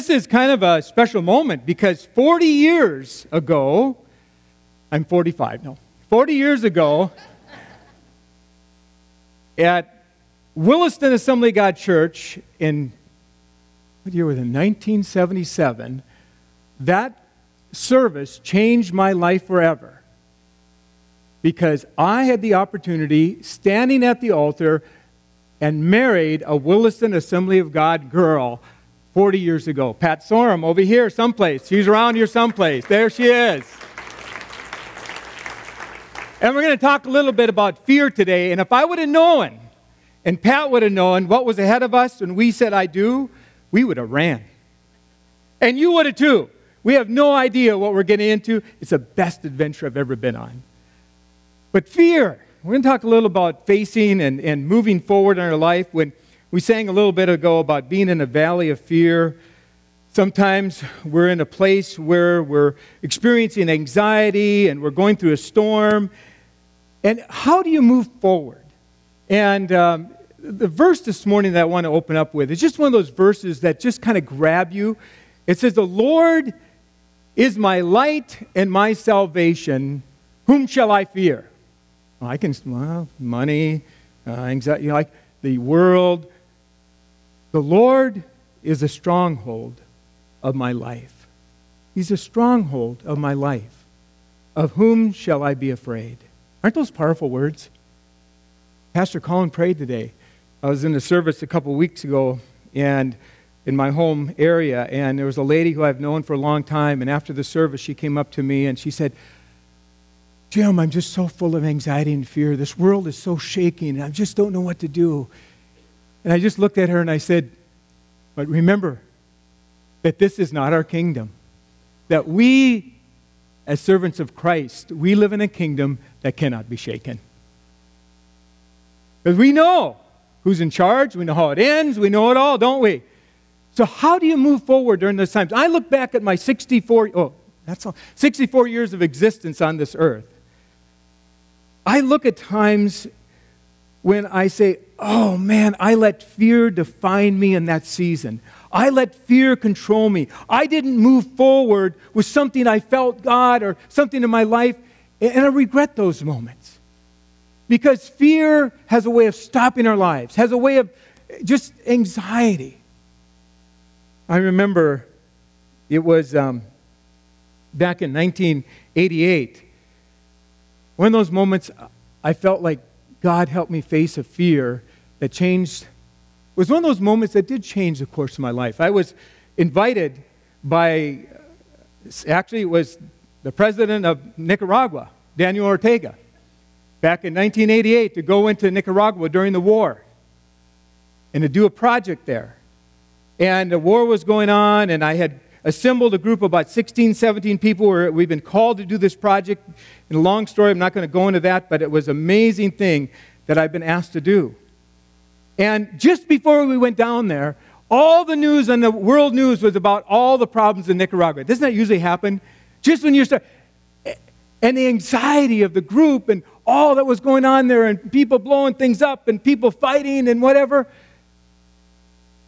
This is kind of a special moment because 40 years ago, I'm 45, no, 40 years ago, at Williston Assembly of God Church in, what year was it, 1977, that service changed my life forever. Because I had the opportunity, standing at the altar, and married a Williston Assembly of God girl 40 years ago. Pat Sorum over here, someplace. She's around here someplace. There she is. And we're going to talk a little bit about fear today. And if I would have known, and Pat would have known what was ahead of us when we said, I do, we would have ran. And you would have too. We have no idea what we're getting into. It's the best adventure I've ever been on. But fear, we're going to talk a little about facing and, and moving forward in our life. When we sang a little bit ago about being in a valley of fear, sometimes we're in a place where we're experiencing anxiety and we're going through a storm. And how do you move forward? And um, the verse this morning that I want to open up with is just one of those verses that just kind of grab you. It says, The Lord is my light and my salvation. Whom shall I fear? Well, I can, well, money, uh, anxiety, you know, like the world. The Lord is a stronghold of my life. He's a stronghold of my life. Of whom shall I be afraid? Aren't those powerful words? Pastor Colin prayed today. I was in a service a couple weeks ago, and in my home area, and there was a lady who I've known for a long time, and after the service, she came up to me and she said, Jim, I'm just so full of anxiety and fear. This world is so shaking, and I just don't know what to do. And I just looked at her and I said, But remember that this is not our kingdom. That we, as servants of Christ, we live in a kingdom that cannot be shaken. Because we know who's in charge, we know how it ends, we know it all, don't we? So, how do you move forward during those times? I look back at my 64, oh, that's all, 64 years of existence on this earth. I look at times when I say, oh man, I let fear define me in that season. I let fear control me. I didn't move forward with something I felt God or something in my life, and I regret those moments. Because fear has a way of stopping our lives, has a way of just anxiety. I remember it was um, back in 1988. One of those moments I felt like God helped me face a fear that changed, was one of those moments that did change the course of my life. I was invited by, actually, it was the president of Nicaragua, Daniel Ortega, back in 1988 to go into Nicaragua during the war and to do a project there. And the war was going on, and I had assembled a group of about 16, 17 people. Where we've been called to do this project. In a long story, I'm not going to go into that, but it was an amazing thing that I've been asked to do. And just before we went down there, all the news on the world news was about all the problems in Nicaragua. Doesn't that usually happen? Just when you start, eh, and the anxiety of the group and all that was going on there, and people blowing things up, and people fighting and whatever.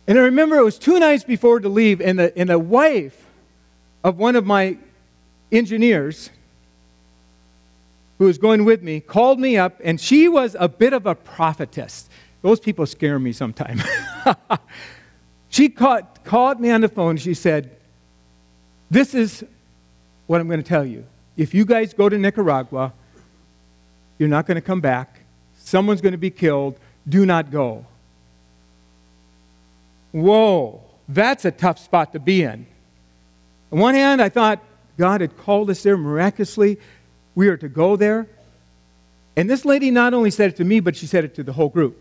And I remember it was two nights before to leave, and the, and the wife of one of my engineers who was going with me called me up, and she was a bit of a prophetess. Those people scare me sometimes. she caught, called me on the phone. She said, This is what I'm going to tell you. If you guys go to Nicaragua, you're not going to come back. Someone's going to be killed. Do not go. Whoa, that's a tough spot to be in. On one hand, I thought God had called us there miraculously. We are to go there. And this lady not only said it to me, but she said it to the whole group.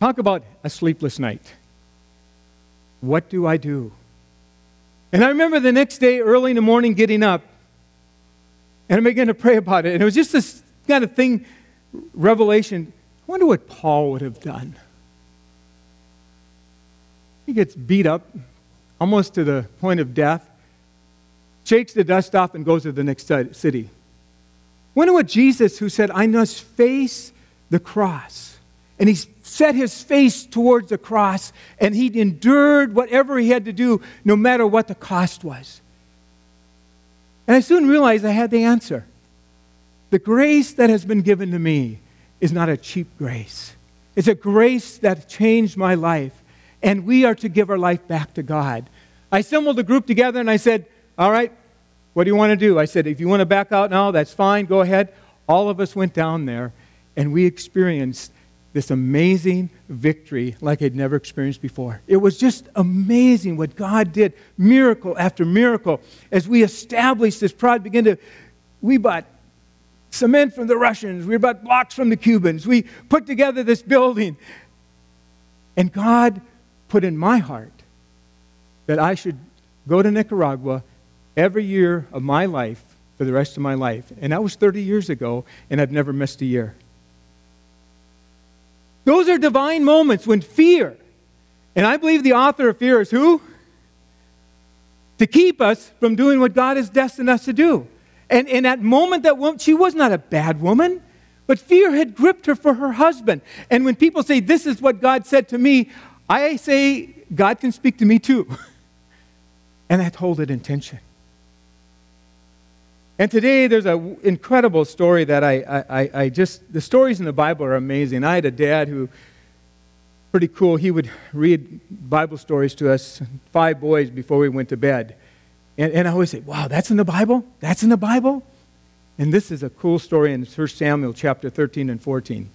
Talk about a sleepless night. What do I do? And I remember the next day, early in the morning, getting up, and I began to pray about it. And it was just this kind of thing, revelation. I wonder what Paul would have done. He gets beat up almost to the point of death, shakes the dust off, and goes to the next city. Wonder what Jesus, who said, I must face the cross and he set his face towards the cross and he endured whatever he had to do, no matter what the cost was. And I soon realized I had the answer. The grace that has been given to me is not a cheap grace, it's a grace that changed my life. And we are to give our life back to God. I assembled a group together and I said, All right, what do you want to do? I said, If you want to back out now, that's fine, go ahead. All of us went down there and we experienced this amazing victory like I'd never experienced before. It was just amazing what God did, miracle after miracle. As we established this project, began to, we bought cement from the Russians, we bought blocks from the Cubans, we put together this building. And God put in my heart that I should go to Nicaragua every year of my life for the rest of my life. And that was 30 years ago, and I've never missed a year. Those are divine moments when fear, and I believe the author of fear is who? To keep us from doing what God has destined us to do. And in that moment, that woman, she was not a bad woman, but fear had gripped her for her husband. And when people say, This is what God said to me, I say, God can speak to me too. and I hold it in tension. And today there's an incredible story that I, I, I just, the stories in the Bible are amazing. I had a dad who, pretty cool, he would read Bible stories to us, five boys, before we went to bed. And, and I always say, wow, that's in the Bible? That's in the Bible? And this is a cool story in 1 Samuel chapter 13 and 14.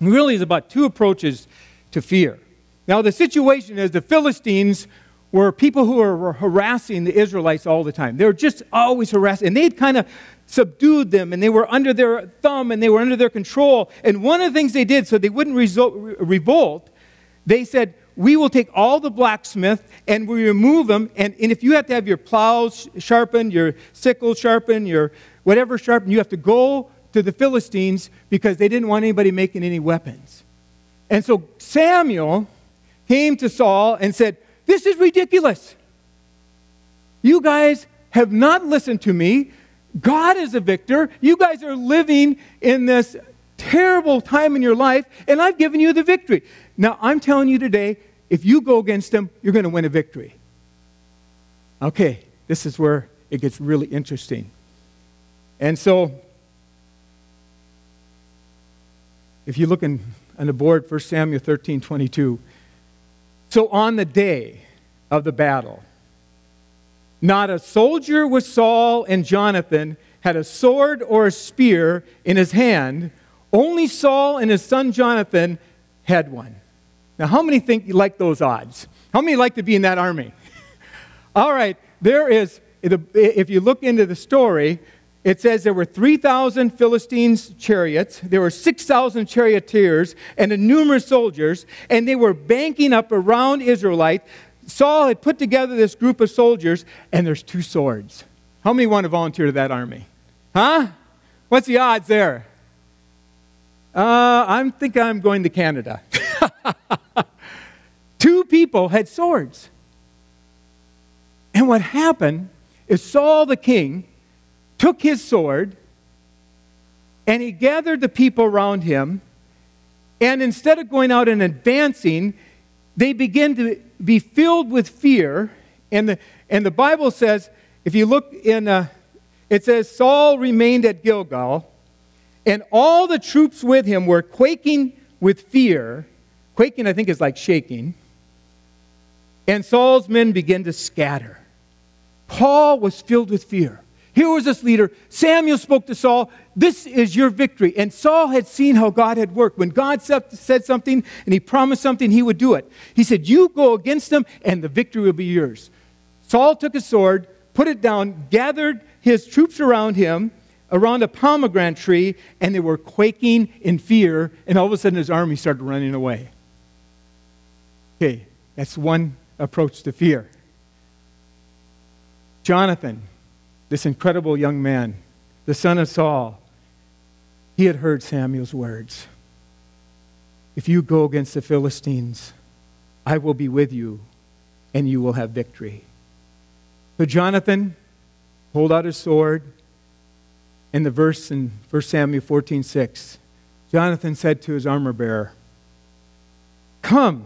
It really is about two approaches to fear. Now, the situation is the Philistines were people who were harassing the Israelites all the time. They were just always harassing. And they'd kind of subdued them and they were under their thumb and they were under their control. And one of the things they did so they wouldn't result, revolt, they said, We will take all the blacksmith and we remove them. And, and if you have to have your plows sharpened, your sickle sharpened, your whatever sharpened, you have to go to the Philistines because they didn't want anybody making any weapons. And so Samuel came to Saul and said, this is ridiculous. You guys have not listened to me. God is a victor. You guys are living in this terrible time in your life, and I've given you the victory. Now, I'm telling you today, if you go against him, you're going to win a victory. Okay, this is where it gets really interesting. And so, if you look in, on the board, 1 Samuel 13 22, so on the day of the battle, not a soldier with Saul and Jonathan had a sword or a spear in his hand. Only Saul and his son Jonathan had one. Now, how many think you like those odds? How many like to be in that army? All right, there is, if you look into the story, it says there were 3,000 Philistines' chariots, there were 6,000 charioteers, and numerous soldiers, and they were banking up around Israelite. Saul had put together this group of soldiers, and there's two swords. How many want to volunteer to that army? Huh? What's the odds there? Uh, I think I'm going to Canada. two people had swords. And what happened is Saul the king took his sword and he gathered the people around him. And instead of going out and advancing, they began to be filled with fear. And the, and the Bible says, if you look in, uh, it says, Saul remained at Gilgal, and all the troops with him were quaking with fear. Quaking, I think, is like shaking. And Saul's men began to scatter. Paul was filled with fear. Here was this leader. Samuel spoke to Saul, This is your victory. And Saul had seen how God had worked. When God said something and he promised something, he would do it. He said, You go against them, and the victory will be yours. Saul took his sword, put it down, gathered his troops around him, around a pomegranate tree, and they were quaking in fear. And all of a sudden, his army started running away. Okay, that's one approach to fear. Jonathan this incredible young man, the son of Saul, he had heard Samuel's words. If you go against the Philistines, I will be with you and you will have victory. So Jonathan pulled out his sword. In the verse in 1 Samuel 14 6, Jonathan said to his armor bearer, Come,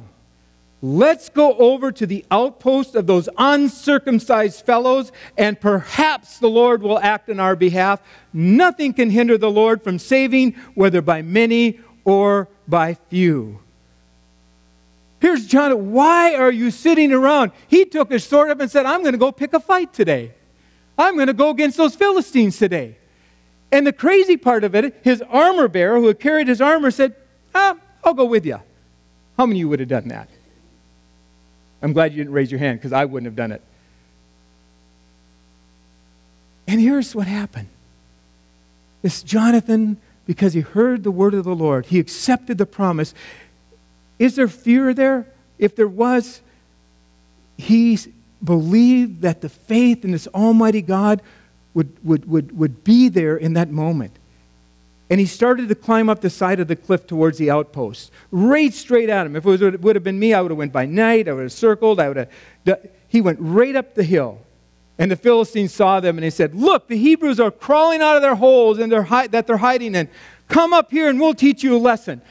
let's go over to the outpost of those uncircumcised fellows, and perhaps the Lord will act in our behalf. Nothing can hinder the Lord from saving, whether by many or by few. Here's John. Why are you sitting around? He took his sword up and said, I'm going to go pick a fight today. I'm going to go against those Philistines today. And the crazy part of it, his armor bearer who had carried his armor said, ah, I'll go with you. How many of you would have done that? I'm glad you didn't raise your hand because I wouldn't have done it. And here's what happened. This Jonathan, because he heard the word of the Lord, he accepted the promise. Is there fear there? If there was, he believed that the faith in this Almighty God would, would, would, would be there in that moment. And he started to climb up the side of the cliff towards the outpost, right straight at him. If it, was, it would have been me, I would have went by night. I would have circled. I would have. He went right up the hill, and the Philistines saw them, and they said, "Look, the Hebrews are crawling out of their holes and they're that they're hiding in. Come up here, and we'll teach you a lesson."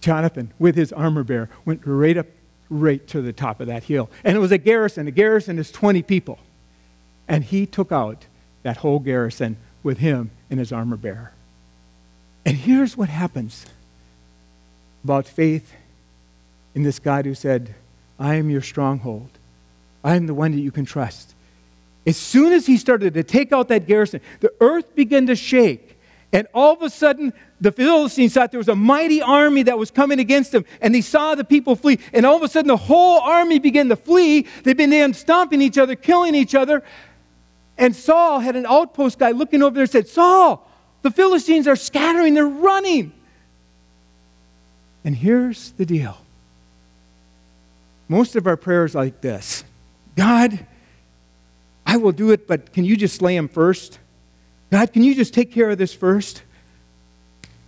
Jonathan, with his armor bearer, went right up, right to the top of that hill, and it was a garrison. A garrison is 20 people, and he took out that whole garrison with him and his armor bearer. And here's what happens about faith in this God who said, I am your stronghold. I am the one that you can trust. As soon as he started to take out that garrison, the earth began to shake. And all of a sudden, the Philistines thought there was a mighty army that was coming against them. And they saw the people flee. And all of a sudden, the whole army began to flee. They began stomping each other, killing each other. And Saul had an outpost guy looking over there and said, Saul, the Philistines are scattering, they're running. And here's the deal most of our prayers like this God, I will do it, but can you just slay him first? God, can you just take care of this first?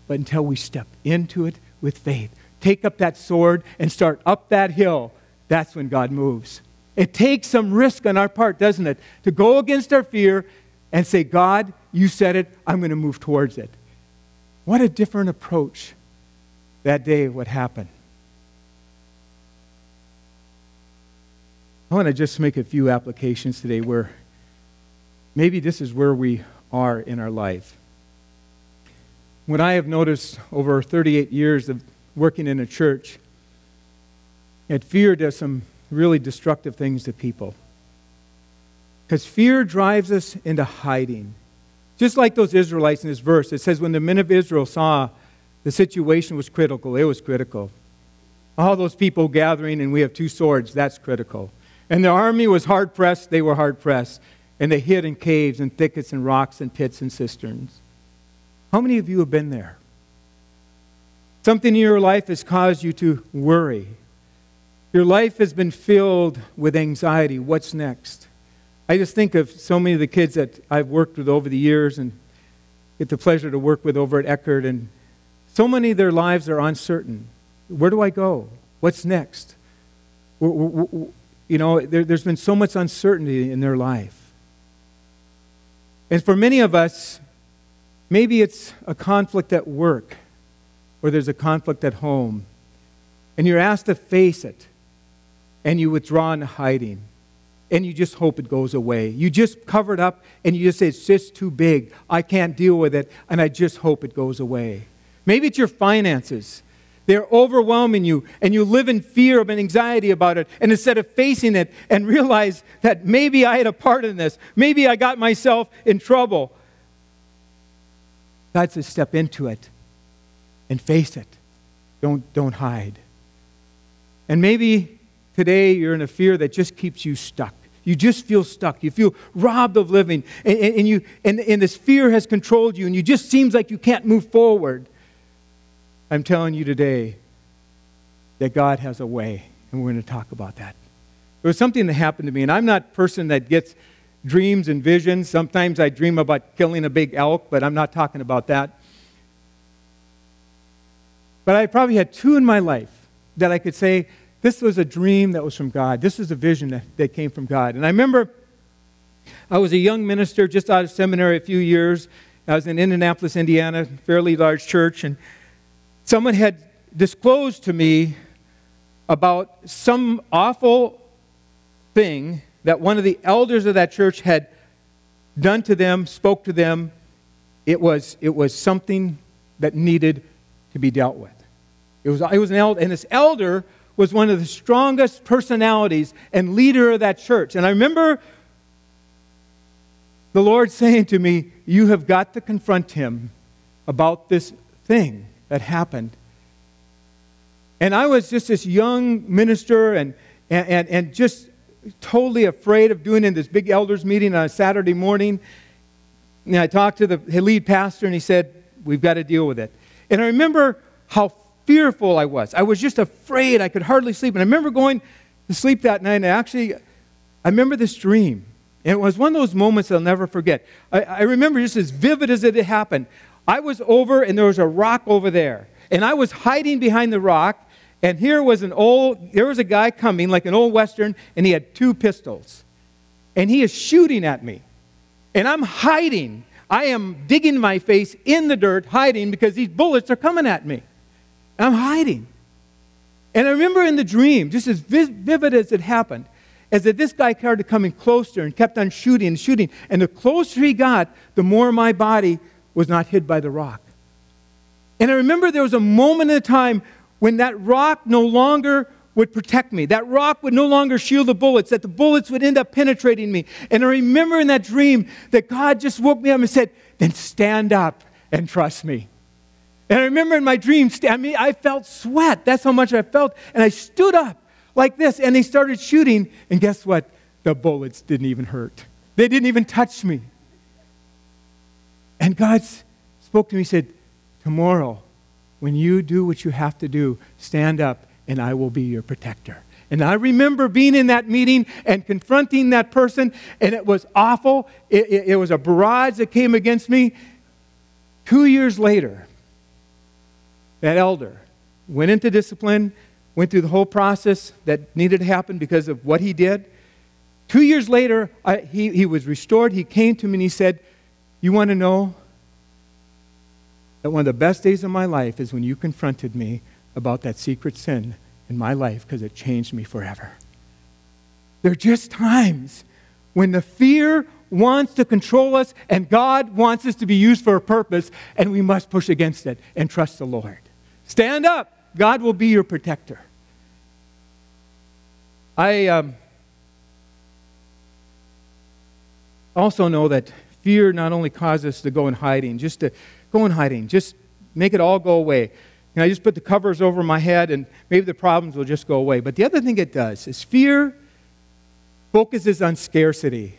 But until we step into it with faith, take up that sword and start up that hill, that's when God moves. It takes some risk on our part, doesn't it? To go against our fear and say, God, you said it, I'm going to move towards it. What a different approach that day would happen. I want to just make a few applications today where maybe this is where we are in our life. What I have noticed over 38 years of working in a church, that fear does some really destructive things to people. Because fear drives us into hiding. Just like those Israelites in this verse, it says, when the men of Israel saw the situation was critical, it was critical. All those people gathering, and we have two swords, that's critical. And the army was hard pressed, they were hard pressed. And they hid in caves and thickets and rocks and pits and cisterns. How many of you have been there? Something in your life has caused you to worry. Your life has been filled with anxiety. What's next? I just think of so many of the kids that I've worked with over the years and get the pleasure to work with over at Eckerd, and so many of their lives are uncertain. Where do I go? What's next? You know, there, has been so much uncertainty in their life. And for many of us, maybe it's a conflict at work or there's a conflict at home, and you're asked to face it, and you withdraw into hiding and you just hope it goes away. You just cover it up and you just say, it's just too big. I can't deal with it, and I just hope it goes away. Maybe it's your finances. They're overwhelming you, and you live in fear of and anxiety about it. And instead of facing it and realize that maybe I had a part in this, maybe I got myself in trouble, God says, step into it and face it. Don't, don't hide. And maybe today you're in a fear that just keeps you stuck. You just feel stuck. You feel robbed of living. And, and, and, you, and, and this fear has controlled you, and you just seems like you can't move forward. I'm telling you today that God has a way, and we're going to talk about that. There was something that happened to me, and I'm not a person that gets dreams and visions. Sometimes I dream about killing a big elk, but I'm not talking about that. But I probably had two in my life that I could say, this was a dream that was from God. This was a vision that, that came from God. And I remember I was a young minister just out of seminary a few years. I was in Indianapolis, Indiana, fairly large church, and someone had disclosed to me about some awful thing that one of the elders of that church had done to them, spoke to them. It was, it was something that needed to be dealt with. It was, it was an elder, and this elder was one of the strongest personalities and leader of that church. And I remember the Lord saying to me, You have got to confront him about this thing that happened. And I was just this young minister and, and, and, and just totally afraid of doing in this big elders meeting on a Saturday morning. And I talked to the lead pastor, and he said, We've got to deal with it. And I remember how fearful I was. I was just afraid. I could hardly sleep. And I remember going to sleep that night, and I actually, I remember this dream. And it was one of those moments I'll never forget. I, I remember just as vivid as it happened. I was over, and there was a rock over there. And I was hiding behind the rock, and here was an old, there was a guy coming, like an old Western, and he had two pistols. And he is shooting at me. And I'm hiding. I am digging my face in the dirt, hiding because these bullets are coming at me. I'm hiding. And I remember in the dream, just as vivid as it happened, as that this guy started coming closer and kept on shooting and shooting. And the closer he got, the more my body was not hid by the rock. And I remember there was a moment in time when that rock no longer would protect me. That rock would no longer shield the bullets, that the bullets would end up penetrating me. And I remember in that dream that God just woke me up and said, Then stand up and trust me. And I remember in my dream, I mean, I felt sweat. That's how much I felt. And I stood up like this, and they started shooting. And guess what? The bullets didn't even hurt, they didn't even touch me. And God spoke to me, said, Tomorrow, when you do what you have to do, stand up, and I will be your protector. And I remember being in that meeting and confronting that person, and it was awful. It, it, it was a barrage that came against me. Two years later, that elder went into discipline, went through the whole process that needed to happen because of what he did. Two years later, I, he, he was restored. He came to me and he said, You want to know that one of the best days of my life is when you confronted me about that secret sin in my life because it changed me forever. There are just times when the fear wants to control us and God wants us to be used for a purpose, and we must push against it and trust the Lord. Stand up. God will be your protector. I um, also know that fear not only causes us to go in hiding, just to go in hiding, just make it all go away. Know, I just put the covers over my head and maybe the problems will just go away. But the other thing it does is fear focuses on scarcity.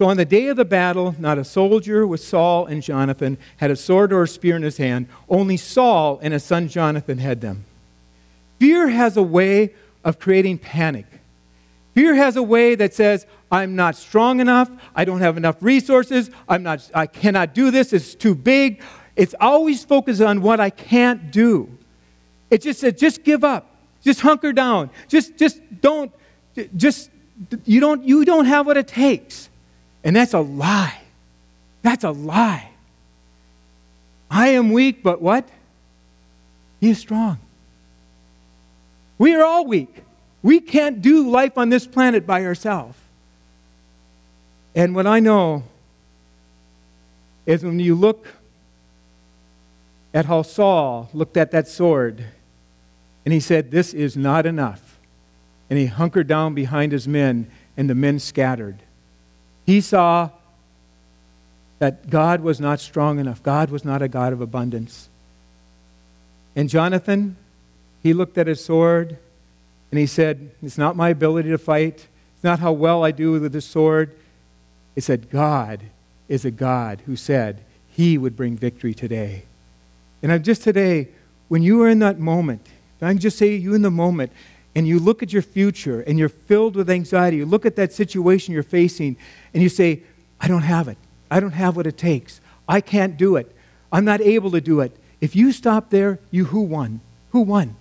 So on the day of the battle, not a soldier with Saul and Jonathan had a sword or a spear in his hand. Only Saul and his son Jonathan had them. Fear has a way of creating panic. Fear has a way that says, I'm not strong enough, I don't have enough resources, I'm not, I cannot do this, it's too big. It's always focused on what I can't do. It just said, just give up, just hunker down, just, just don't, just, you don't, you don't have what it takes. And that's a lie. That's a lie. I am weak, but what? He is strong. We are all weak. We can't do life on this planet by ourselves. And what I know is when you look at how Saul looked at that sword and he said, This is not enough. And he hunkered down behind his men, and the men scattered. He saw that God was not strong enough. God was not a God of abundance. And Jonathan, he looked at his sword and he said, It's not my ability to fight. It's not how well I do with the sword. It said, God is a God who said he would bring victory today. And I'm just today, when you are in that moment, I can just say you in the moment, and you look at your future and you're filled with anxiety, you look at that situation you're facing and you say, I don't have it. I don't have what it takes. I can't do it. I'm not able to do it. If you stop there, you who won? Who won?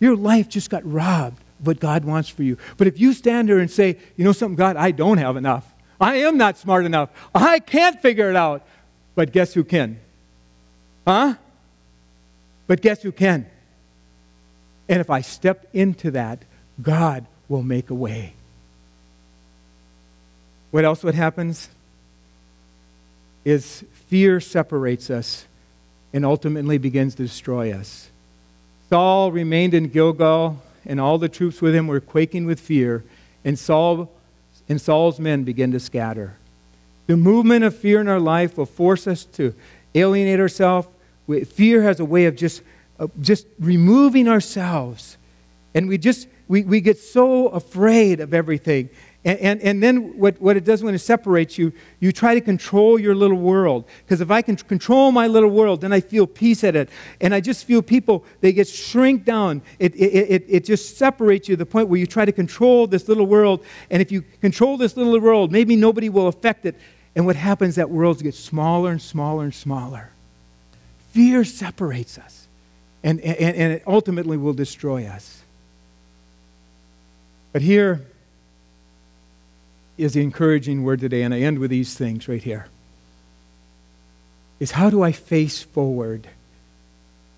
Your life just got robbed of what God wants for you. But if you stand there and say, you know something, God, I don't have enough. I am not smart enough. I can't figure it out. But guess who can? Huh? But guess who can? And if I step into that, God will make a way. What else what happens? Is fear separates us and ultimately begins to destroy us. Saul remained in Gilgal, and all the troops with him were quaking with fear, and Saul and Saul's men began to scatter. The movement of fear in our life will force us to alienate ourselves. Fear has a way of just, just removing ourselves. And we just, we, we get so afraid of everything. And, and, and then what, what it does when it separates you, you try to control your little world. Because if I can control my little world, then I feel peace at it. And I just feel people, they get shrink down. It, it, it, it just separates you to the point where you try to control this little world. And if you control this little world, maybe nobody will affect it. And what happens, that world gets smaller and smaller and smaller. Fear separates us. And, and, and it ultimately will destroy us. But here, is the encouraging word today, and I end with these things right here. Is how do I face forward?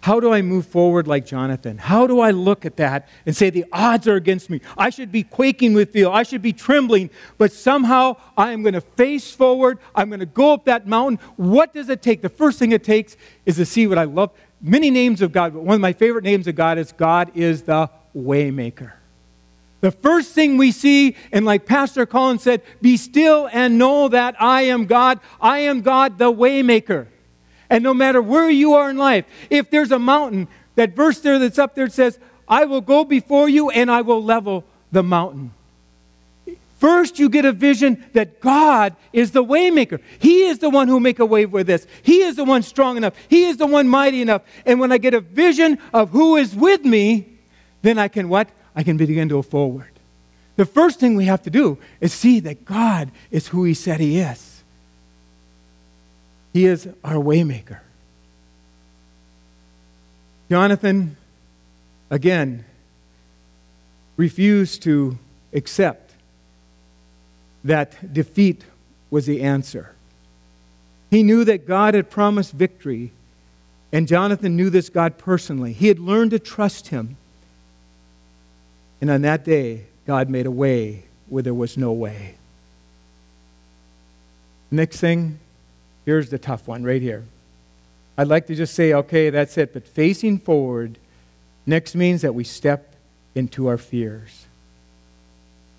How do I move forward like Jonathan? How do I look at that and say the odds are against me? I should be quaking with fear. I should be trembling, but somehow I am going to face forward. I'm going to go up that mountain. What does it take? The first thing it takes is to see what I love. Many names of God, but one of my favorite names of God is God is the waymaker. The first thing we see, and like Pastor Colin said, be still and know that I am God. I am God, the waymaker. And no matter where you are in life, if there's a mountain, that verse there that's up there says, I will go before you and I will level the mountain. First, you get a vision that God is the waymaker. He is the one who make a way for this. He is the one strong enough. He is the one mighty enough. And when I get a vision of who is with me, then I can what? I can begin to go forward. The first thing we have to do is see that God is who He said He is. He is our waymaker. Jonathan, again, refused to accept that defeat was the answer. He knew that God had promised victory, and Jonathan knew this God personally. He had learned to trust Him. And on that day, God made a way where there was no way. Next thing, here's the tough one right here. I'd like to just say, okay, that's it. But facing forward next means that we step into our fears.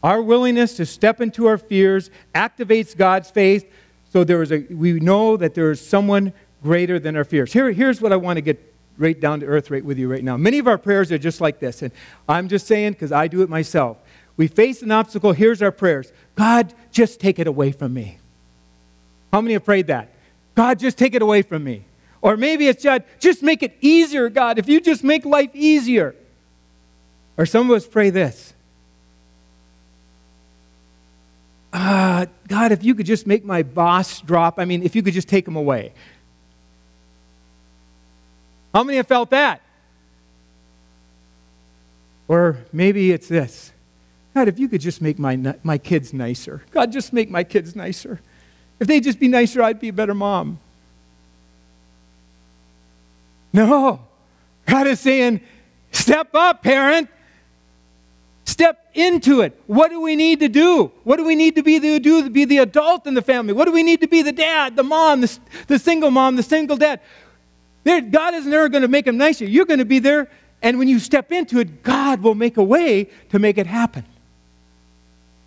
Our willingness to step into our fears activates God's faith. So there is a, we know that there is someone greater than our fears. Here, here's what I want to get right down to earth right with you right now. Many of our prayers are just like this, and I'm just saying because I do it myself. We face an obstacle, here's our prayers God, just take it away from me. How many have prayed that? God, just take it away from me. Or maybe it's God, just make it easier, God, if you just make life easier. Or some of us pray this uh, God, if you could just make my boss drop, I mean, if you could just take him away. How many have felt that? Or maybe it's this God, if you could just make my, my kids nicer. God, just make my kids nicer. If they'd just be nicer, I'd be a better mom. No. God is saying, step up, parent. Step into it. What do we need to do? What do we need to be the, do be the adult in the family? What do we need to be the dad, the mom, the, the single mom, the single dad? There, God isn't ever going to make them nicer. You're going to be there, and when you step into it, God will make a way to make it happen.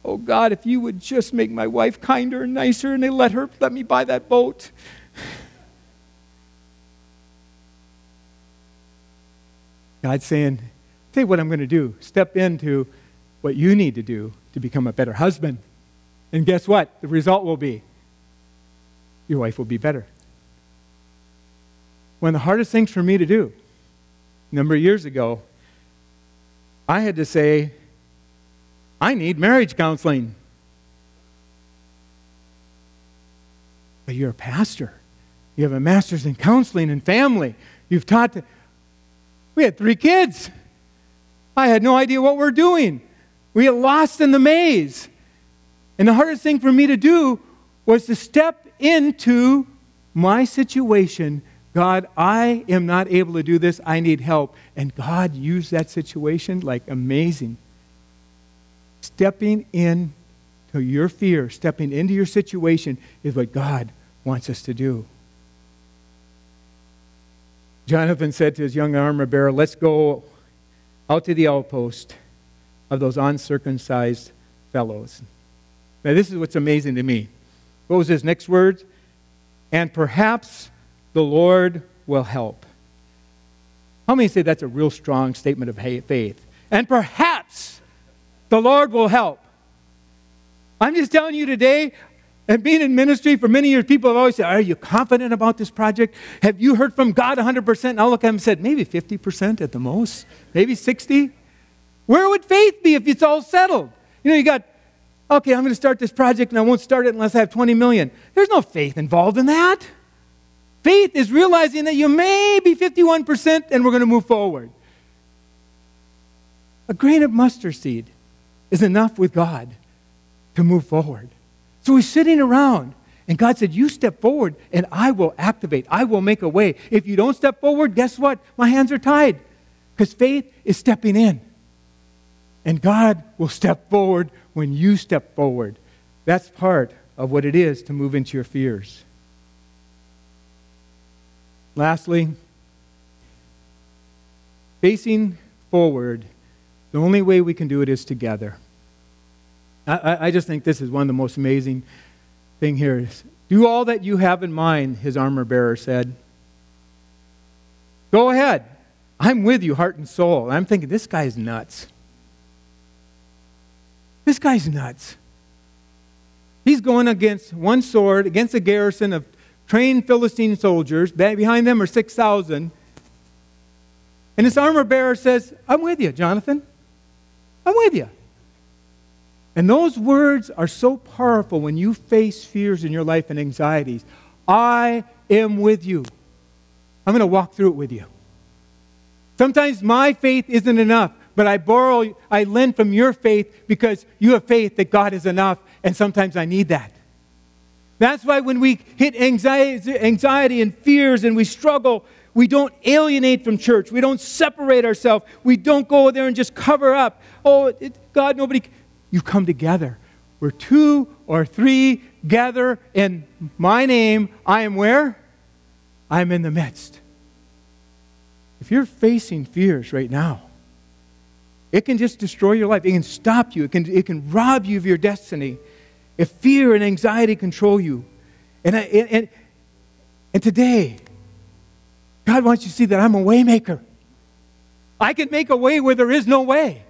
Oh God, if you would just make my wife kinder and nicer, and they let her let me buy that boat. God's saying, Tell you what I'm going to do. Step into what you need to do to become a better husband. And guess what? The result will be your wife will be better one of the hardest things for me to do. A number of years ago, I had to say, I need marriage counseling. But you're a pastor. You have a master's in counseling and family. You've taught. To... We had three kids. I had no idea what we're doing. We got lost in the maze. And the hardest thing for me to do was to step into my situation God, I am not able to do this. I need help. And God used that situation like amazing. Stepping in to your fear, stepping into your situation is what God wants us to do. Jonathan said to his young armor bearer, Let's go out to the outpost of those uncircumcised fellows. Now, this is what's amazing to me. What was his next words? And perhaps the Lord will help. How many say that's a real strong statement of faith? And perhaps the Lord will help. I'm just telling you today, and being in ministry for many years, people have always said, Are you confident about this project? Have you heard from God 100%? And I'll look at them and said, Maybe 50% at the most, maybe 60. Where would faith be if it's all settled? You know, you got, okay, I'm going to start this project and I won't start it unless I have 20 million. There's no faith involved in that. Faith is realizing that you may be 51% and we're going to move forward. A grain of mustard seed is enough with God to move forward. So he's sitting around, and God said, You step forward, and I will activate. I will make a way. If you don't step forward, guess what? My hands are tied. Because faith is stepping in. And God will step forward when you step forward. That's part of what it is to move into your fears. Lastly, facing forward, the only way we can do it is together. I, I just think this is one of the most amazing thing here. Is, do all that you have in mind, his armor bearer said. Go ahead. I'm with you, heart and soul. I'm thinking, this guy's nuts. This guy's nuts. He's going against one sword, against a garrison of trained Philistine soldiers. Behind them are 6,000. And this armor bearer says, I'm with you, Jonathan. I'm with you. And those words are so powerful when you face fears in your life and anxieties. I am with you. I'm going to walk through it with you. Sometimes my faith isn't enough, but I borrow, I lend from your faith because you have faith that God is enough, and sometimes I need that. That's why when we hit anxiety, anxiety and fears and we struggle, we don't alienate from church. We don't separate ourselves. We don't go there and just cover up. Oh, it, God, nobody. You come together. Where two or three gather in my name, I am where? I am in the midst. If you're facing fears right now, it can just destroy your life. It can stop you. It can, it can rob you of your destiny. If fear and anxiety control you. And, I, and, and today, God wants you to see that I'm a waymaker. I can make a way where there is no way.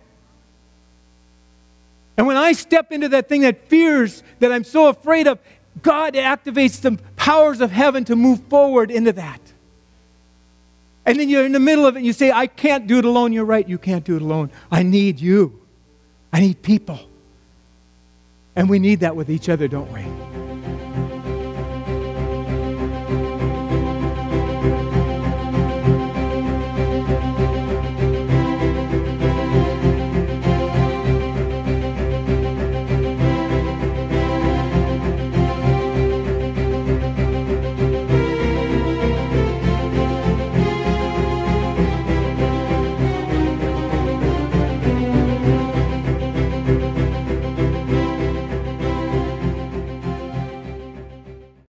And when I step into that thing that fears that I'm so afraid of, God activates the powers of heaven to move forward into that. And then you're in the middle of it and you say, I can't do it alone. You're right, you can't do it alone. I need you. I need people. And we need that with each other, don't we?